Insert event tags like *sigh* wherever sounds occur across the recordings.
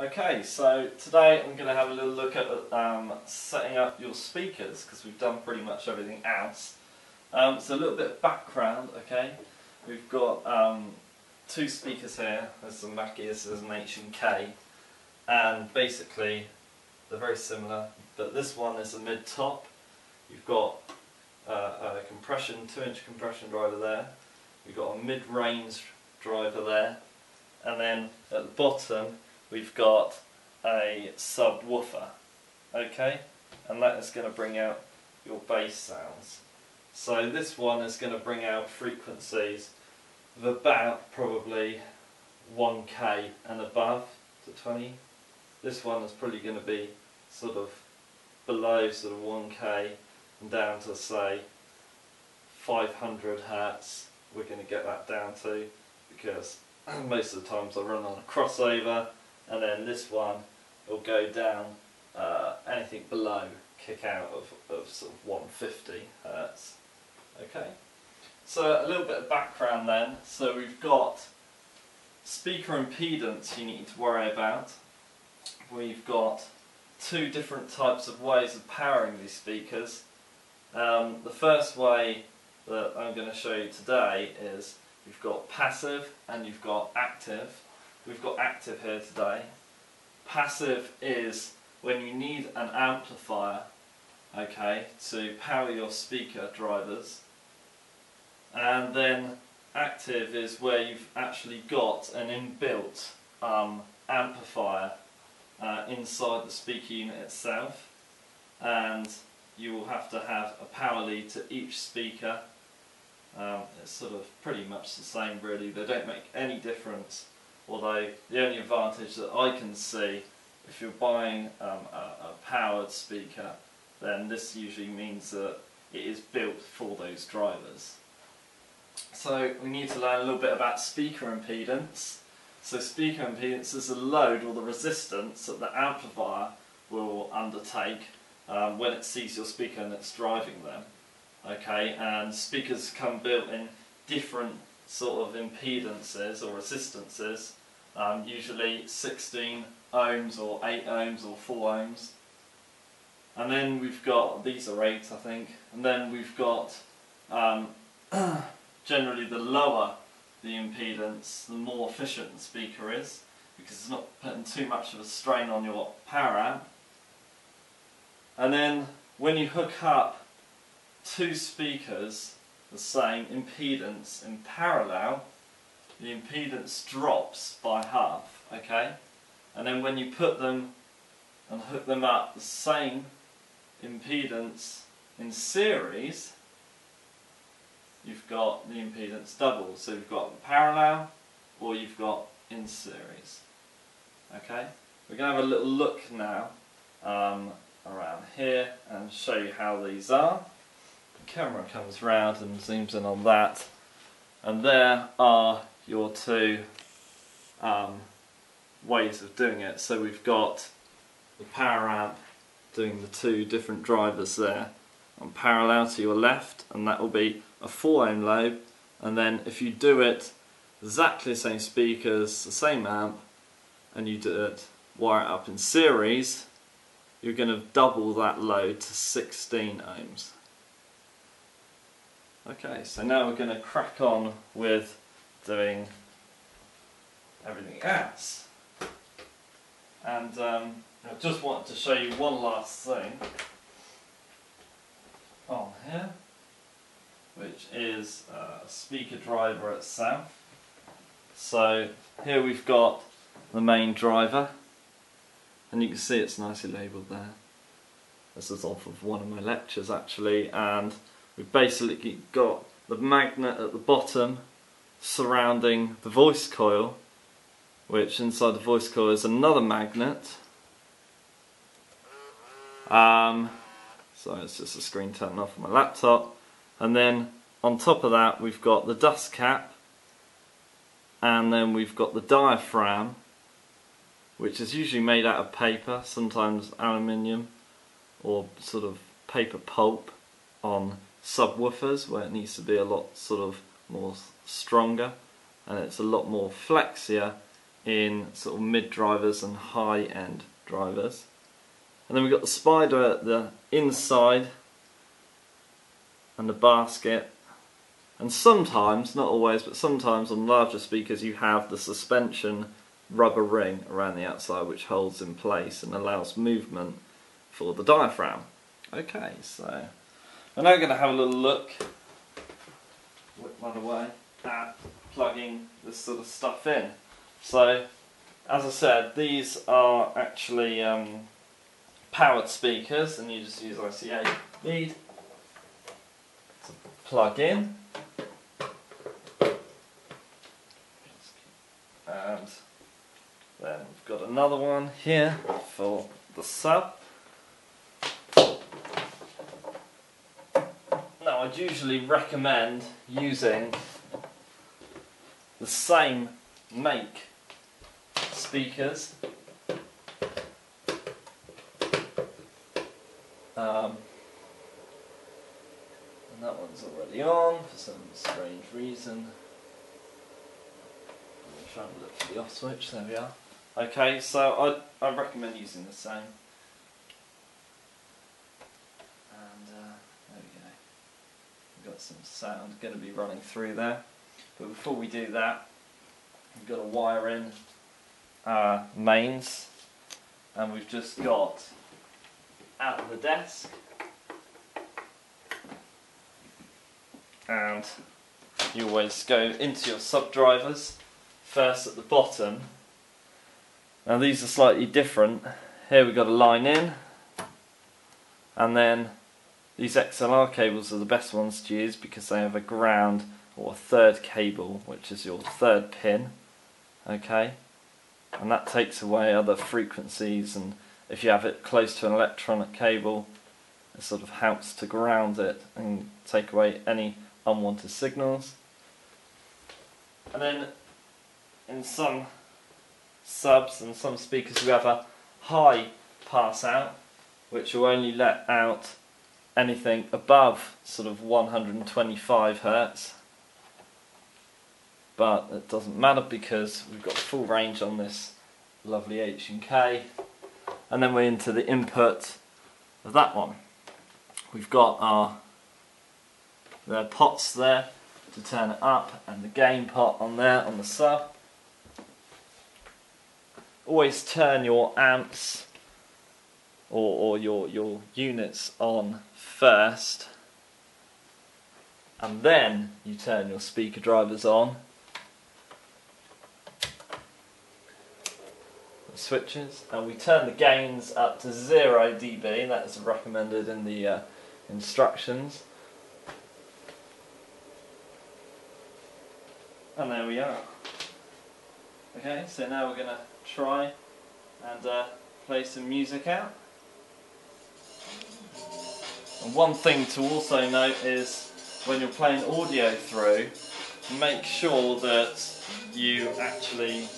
Okay, so today I'm going to have a little look at um, setting up your speakers because we've done pretty much everything else. Um, so a little bit of background, okay. We've got um, two speakers here. There's a Mackie, this is an H and K, and basically they're very similar. But this one is a mid-top. You've got uh, a compression, two-inch compression driver there. You've got a mid-range driver there, and then at the bottom we've got a subwoofer, okay? And that is going to bring out your bass sounds. So this one is going to bring out frequencies of about probably 1k and above to 20. This one is probably going to be sort of below sort of 1k and down to say 500 hertz. We're going to get that down to because *clears throat* most of the times I run on a crossover and then this one will go down uh, anything below kick out of, of sort of 150 hertz. Okay, so a little bit of background then. So we've got speaker impedance you need to worry about. We've got two different types of ways of powering these speakers. Um, the first way that I'm going to show you today is you've got passive and you've got active. We've got active here today. Passive is when you need an amplifier okay, to power your speaker drivers. And then active is where you've actually got an inbuilt um, amplifier uh, inside the speaker unit itself and you will have to have a power lead to each speaker um, it's sort of pretty much the same really they don't make any difference although the only advantage that I can see if you're buying um, a, a powered speaker then this usually means that it is built for those drivers so we need to learn a little bit about speaker impedance so speaker impedance is the load or the resistance that the amplifier will undertake um, when it sees your speaker and it's driving them. Okay, and speakers come built in different sort of impedances or resistances, um, usually 16 ohms or 8 ohms or 4 ohms. And then we've got, these are 8 I think, and then we've got um, *clears throat* generally the lower the impedance, the more efficient the speaker is because it's not putting too much of a strain on your power amp. And then when you hook up two speakers, the same impedance in parallel, the impedance drops by half, okay? And then when you put them and hook them up the same impedance in series, you've got the impedance double. So you've got parallel or you've got in series. Okay, we're going to have a little look now um, around here and show you how these are. The camera comes round and zooms in on that and there are your two um, ways of doing it. So we've got the power amp doing the two different drivers there on parallel to your left and that will be a 4 ohm load and then if you do it exactly the same speakers, the same amp and you do it, wire it up in series you're going to double that load to 16 ohms. Okay, so now we're going to crack on with doing everything else. And um, I just wanted to show you one last thing on here which is a speaker driver itself. So here we've got the main driver and you can see it's nicely labelled there. This is off of one of my lectures actually and we've basically got the magnet at the bottom surrounding the voice coil which inside the voice coil is another magnet. Um, so it's just a screen turning off on my laptop. And then on top of that we've got the dust cap. And then we've got the diaphragm which is usually made out of paper, sometimes aluminium or sort of paper pulp on subwoofers where it needs to be a lot sort of more stronger and it's a lot more flexier in sort of mid drivers and high end drivers. And then we've got the spider at the inside and the basket. And sometimes, not always, but sometimes on larger speakers you have the suspension rubber ring around the outside which holds in place and allows movement for the diaphragm. Okay, so we're now going to have a little look, that away, at plugging this sort of stuff in. So, as I said, these are actually um, powered speakers and you just use IEC lead to plug in. And then we've got another one here for the sub. I'd usually recommend using the same make speakers. Um, and that one's already on for some strange reason. I'm trying to look for the off switch, there we are. Okay so I, I recommend using the same and uh, there we go we've got some sound going to be running through there. But before we do that we've got to wire in our mains and we've just got out of the desk and you always go into your sub drivers first at the bottom. Now these are slightly different. Here we've got a line in and then these XLR cables are the best ones to use because they have a ground or a third cable which is your third pin okay? And that takes away other frequencies and if you have it close to an electronic cable it sort of helps to ground it and take away any unwanted signals. And then in some subs and some speakers we have a high pass out which will only let out anything above sort of 125 hertz. But it doesn't matter because we've got full range on this lovely H and then we're into the input of that one. We've got our there pots there to turn it up and the gain pot on there on the sub. Always turn your amps or, or your, your units on first and then you turn your speaker drivers on switches and we turn the gains up to 0 dB, that is recommended in the uh, instructions. And there we are. Okay, so now we're going to try and uh, play some music out. And one thing to also note is when you're playing audio through, make sure that you actually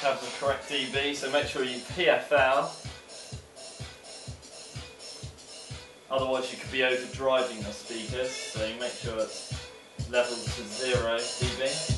have the correct dB, so make sure you PFL. Otherwise you could be overdriving your speakers, so you make sure it's leveled to 0 dB.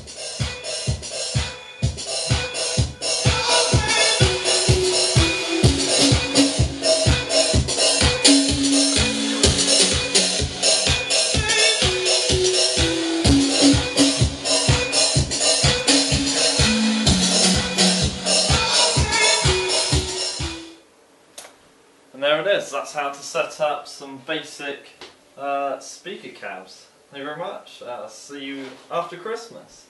There it is, that's how to set up some basic uh, speaker cabs. Thank you very much. Uh, see you after Christmas.